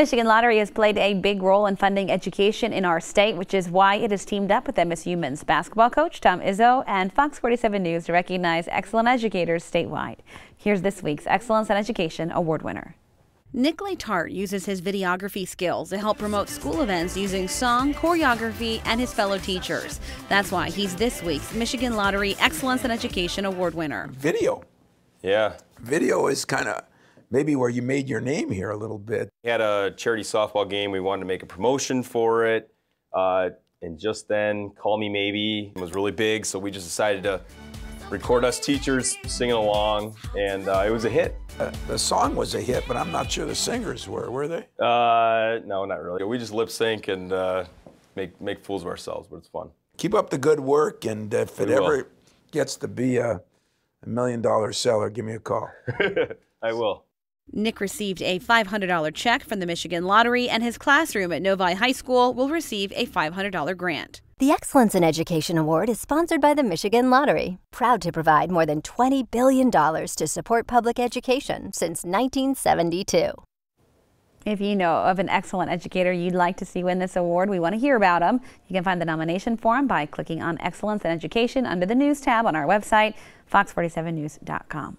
Michigan Lottery has played a big role in funding education in our state, which is why it has teamed up with MSU men's basketball coach Tom Izzo and Fox 47 News to recognize excellent educators statewide. Here's this week's Excellence in Education Award winner. Nick LeTarte uses his videography skills to help promote school events using song, choreography, and his fellow teachers. That's why he's this week's Michigan Lottery Excellence in Education Award winner. Video. Yeah. Video is kind of maybe where you made your name here a little bit. We had a charity softball game. We wanted to make a promotion for it. Uh, and just then, Call Me Maybe was really big, so we just decided to record us teachers singing along, and uh, it was a hit. Uh, the song was a hit, but I'm not sure the singers were, were they? Uh, no, not really. We just lip sync and uh, make, make fools of ourselves, but it's fun. Keep up the good work, and if we it will. ever gets to be a, a million dollar seller, give me a call. I will. Nick received a $500 check from the Michigan Lottery, and his classroom at Novi High School will receive a $500 grant. The Excellence in Education Award is sponsored by the Michigan Lottery, proud to provide more than $20 billion to support public education since 1972. If you know of an excellent educator you'd like to see win this award, we want to hear about them. You can find the nomination form by clicking on Excellence in Education under the News tab on our website, fox47news.com.